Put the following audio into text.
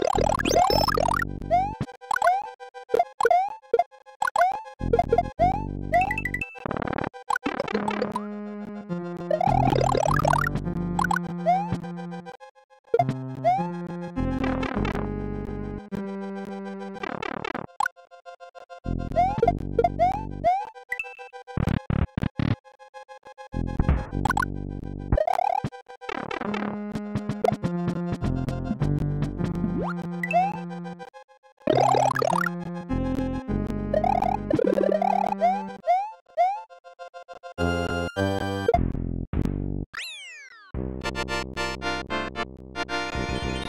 you Thank you.